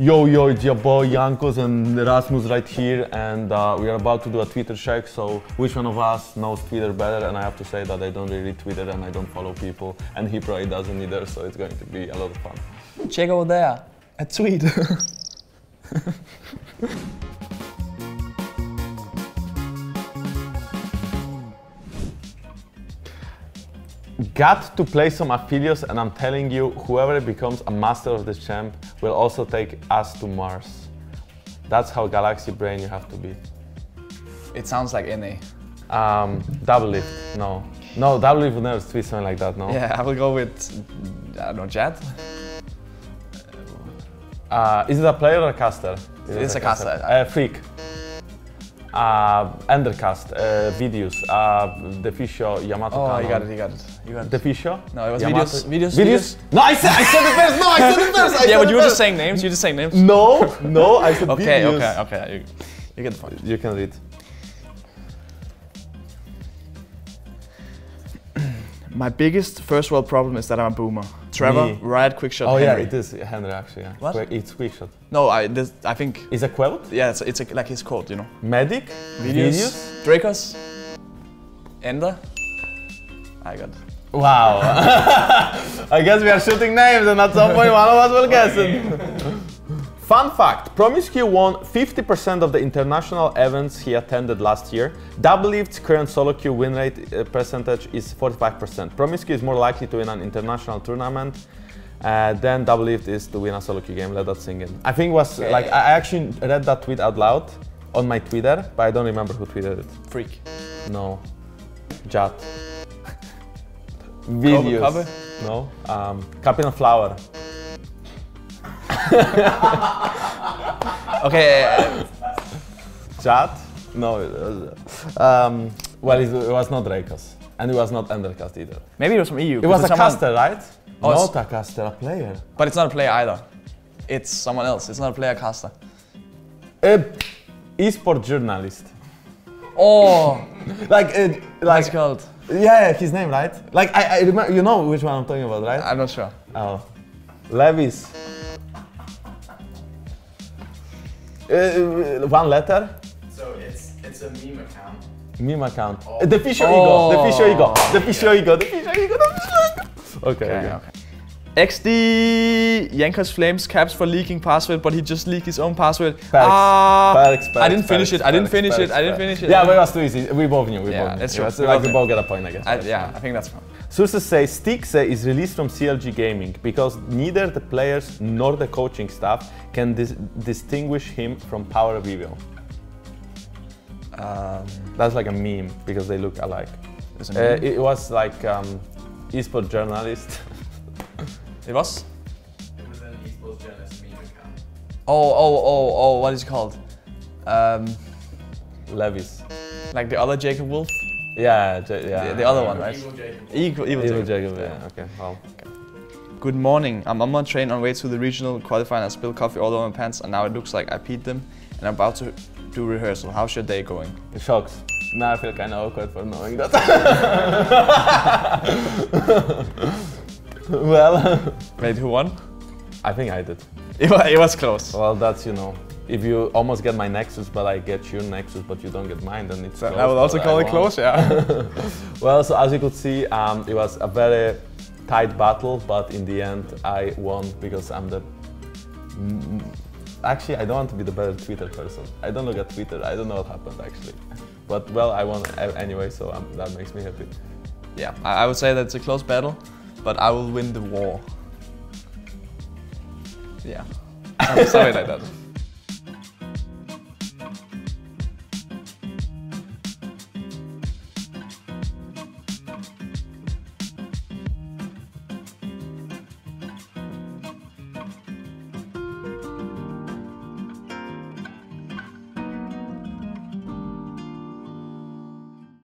Yo, yo, it's your boy Jankos and Rasmus right here, and uh, we are about to do a Twitter check. So, which one of us knows Twitter better? And I have to say that I don't really Twitter and I don't follow people, and he probably doesn't either. So, it's going to be a lot of fun. Check over there. A tweet. Got to play some Aphelios, and I'm telling you, whoever becomes a master of this champ will also take us to Mars. That's how galaxy brain you have to be. it sounds like NA. Um, Doublelift, no. No, Doublelift would never tweet something like that, no? Yeah, I will go with, I don't know, Jatt? Uh, is it a player or a caster? Is it It's a caster. Uh, freak. Uh, Endercast, uh, Vedius, uh, Deficio, Yamato Oh, Cannon. you got it, you got it. You got it. Deficio? No, it was Yamato- Vedius, Vedius, Vedius? No, I said, I said it first! No, I said it first! I Yeah, but you were just saying names, you just saying names. No, no, I said Okay, Vedius. okay, okay. You, you get the point. You can read. My biggest first world problem is that I'm a boomer. Trevor, Me. Riot, Quickshot, Oh Henry. yeah, it is Henry actually. Yeah. What? Quick- It's quick shot. No, I, this, I think, Is a quote? yeah, it's, it's a, like his quote, you know. Medic? Vedius, Drakos, Ender. I got it. Wow. I guess we are shooting names and at some point one of us will guess it. Fun fact, Promisq won 50% of the international events he attended last year. Doublelift's current solo queue win rate uh, percentage is 45%. Promisq is more likely to win an international tournament uh, than Doublelift is to win a solo queue game. Let that sink in. I think it was like I actually read that tweet out loud on my Twitter, but I don't remember who tweeted it. Freak. No. Jatt. Vedius. Kobe? No. Um, Captain Flower. Okay, uh, Jatt? No. Um, well, it, it was not Drakos. And it was not Endercast either. maybe it was from EU. It was a someone- caster, right? Oh, not a caster, a player. But it's not a player either. It's someone else. It's not a player caster. A esport journalist. Oh, Like, uh, what's like, it called? yeah, yeah, his name, right? Like, I, I remember, you know which one I'm talking about, right? I'm not sure. Oh. Levis. Uh, one letter. So it's it's a meme account. Meme account. Uh, The Fisher Ego. The Fisher Ego. The Fisher Ego. The Fisher Ego. The Fisher Ego. Okay. Okay, okay. XD Jankos flames caps for leaking password, but he just leaked his own password. Perkz, Ah, Perkz, I didn't finish it. I didn't finish it. I didn't finish it. Yeah, but it was too easy. We both knew. We Yeah, both knew. that's true. was We like both we both get a point, I guess. I, yeah, I think that's fine. Sources say Stixxay is released from CLG Gaming because neither the players nor the coaching staff can dis- distinguish him from PowerOfEvil. Um, That's like a meme because they look alike. Uh, it was like um, esport journalist. It was. It was an esports journalist meme account. Oh, oh, oh, oh. What is it called? Um, Levis. like the other Jacob Wolf. Yeah, J- yeah. The, the other one, right? Evil Jacob. Evil, evil, Evil Jacob. Jacob, yeah. Okay, well. Good morning. I'm on my train on way to the regional qualifying. I spilled coffee all over my pants, and now it looks like I peed them. And I'm about to do rehearsal. How's your day going? It Sjokz. Now I feel kind of awkward for knowing that. well, Wait, who won? I think I did. It was, it was close. Well, that's, you know, if you almost get my Nexus, but I get your Nexus, but you don't get mine, then it's close. I would also call I it won. close, yeah. Well, so as you could see, um, it was a very tight battle, but in the end, I won because I'm the. Mm, Actually, I don't want to be the better Twitter person. I don't look at Twitter. I don't know what happened actually. But well, I won anyway, so um, that makes me happy. yeah, I, I would say that it's a close battle, but I will win the war. Yeah. Something like that.